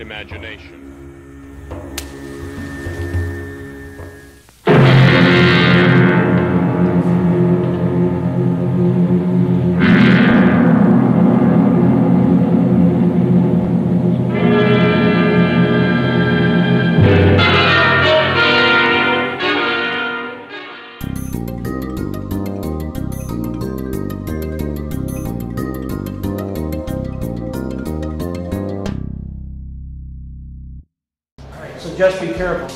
imagination. So just be careful,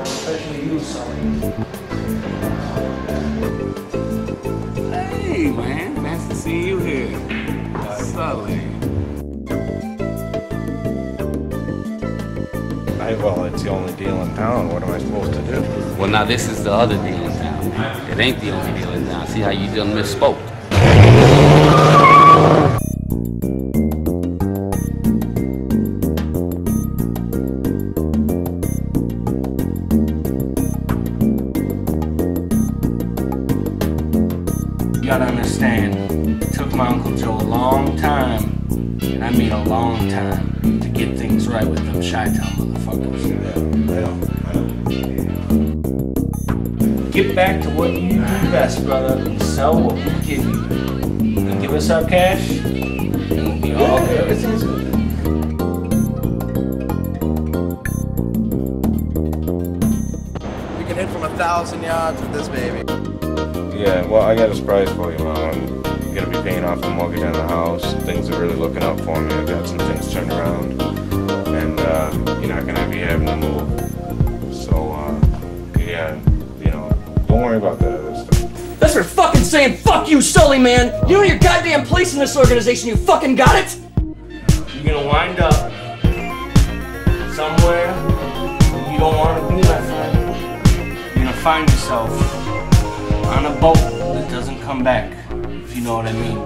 especially you, Sully. Hey, man. Nice to see you here. Sully. I, well, it's the only deal in town. What am I supposed to do? Well, now this is the other deal in town. It ain't the only deal in town. See how you done misspoke. Gotta understand, it took my Uncle Joe a long time, and I mean a long time, to get things right with them Chi-Town motherfuckers. Get back to what you do best, brother, and sell what we give you. And give us our cash, and we'll be all good. We can hit from a thousand yards with this baby. Yeah, well, I got a surprise for you, Mom. I'm gonna be paying off the mortgage on the house. Things are really looking up for me. I've got some things turned around, and uh, you're not gonna be having to move. So, uh, yeah, you know, don't worry about that other stuff. That's for fucking saying fuck you, Sully, man! You know your goddamn place in this organization, you fucking got it? You're gonna wind up somewhere you don't want to be, my friend. You're gonna find yourself on a boat that doesn't come back, if you know what I mean.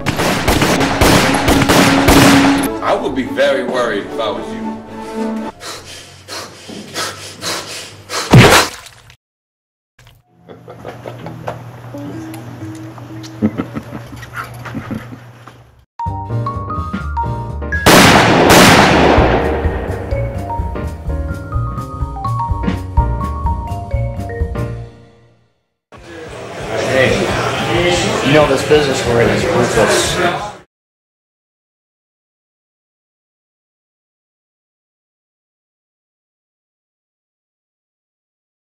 I would be very worried if I was you. Hey, you know this business we're in is ruthless.